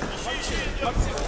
Максим, Максим, Максим.